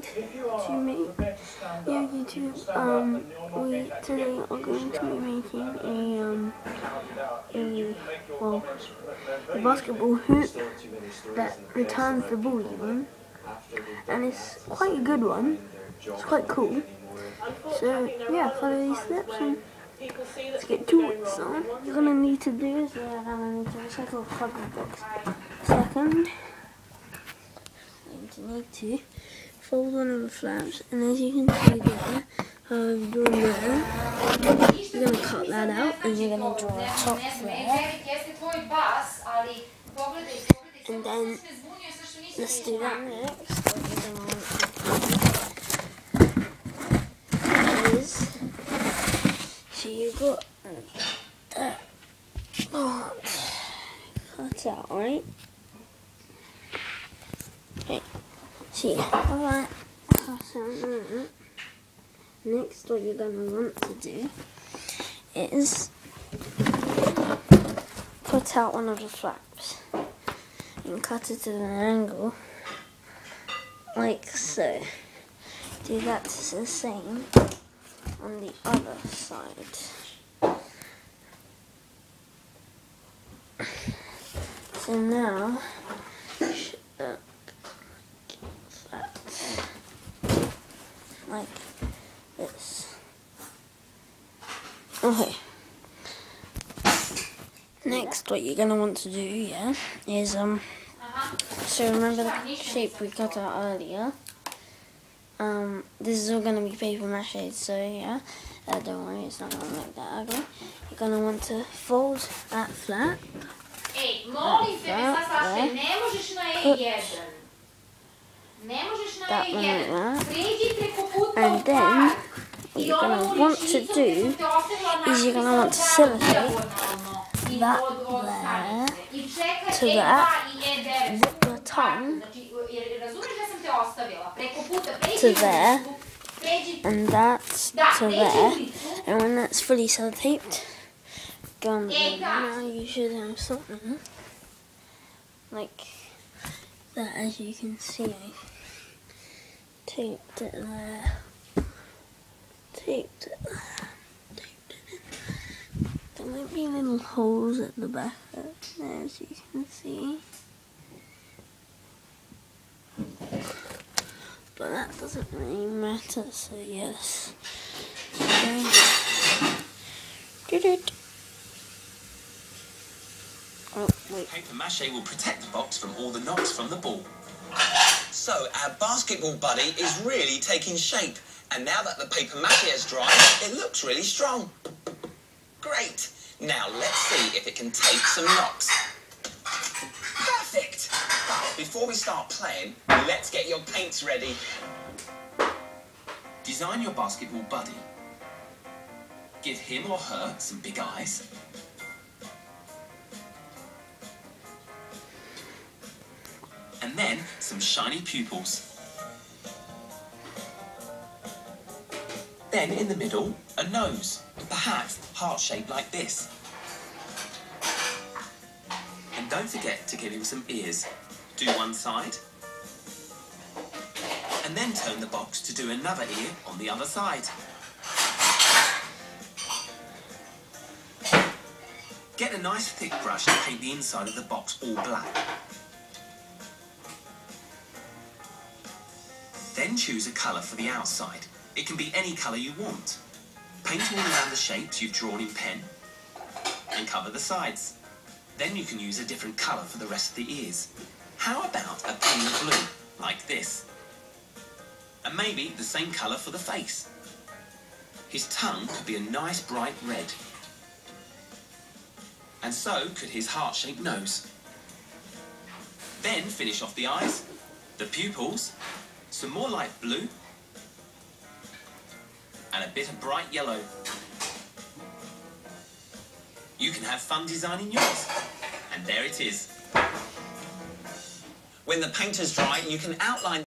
going to make yeah YouTube um we today are going to be making a um a well a basketball hoop that returns the ball even and it's quite a good one. It's quite cool. So yeah follow these steps and let's get to it so you're gonna need to do is I'm gonna need to recycle a second. To need to fold one of the flaps and as you can see there how I'm doing there you're going to cut that out and you're going to draw a top there and then let's do that next. So you've got that part cut out right? Okay See, alright, next what you're going to want to do is cut out one of the flaps and cut it at an angle like so. Do that the same on the other side. So now, uh, like this. Okay. Next, what you're gonna want to do, yeah, is um. So remember the shape we cut out earlier. Um, this is all gonna be paper mache, so yeah. Uh, don't worry, it's not gonna make that ugly. You're gonna want to fold that flat. Ej, molim te, sad ne možeš na E1. Ne možeš na E1. Pređi preko And then, what you're going to want to do is you're going to want to sellotape that there to that, with the tongue to there, and that's to there. And when that's fully sellotaped, go on the now you should have something. Like that as you can see I taped it there. Taped it there. Taped it. There might be little holes at the back there as you can see. But that doesn't really matter, so yes. Okay. Paper mache will protect the box from all the knocks from the ball. So our basketball buddy is really taking shape. And now that the paper mache has dried, it looks really strong. Great. Now let's see if it can take some knocks. Perfect. But before we start playing, let's get your paints ready. Design your basketball buddy. Give him or her some big eyes. And then some shiny pupils. Then in the middle, a nose, perhaps heart-shaped like this. And don't forget to give him some ears. Do one side, and then turn the box to do another ear on the other side. Get a nice thick brush to paint the inside of the box all black. Then choose a colour for the outside. It can be any colour you want. Paint all around the shapes you've drawn in pen and cover the sides. Then you can use a different colour for the rest of the ears. How about a pale blue, like this? And maybe the same colour for the face. His tongue could be a nice bright red. And so could his heart-shaped nose. Then finish off the eyes, the pupils, some more light blue, and a bit of bright yellow. You can have fun designing yours. And there it is. When the paint is dry, you can outline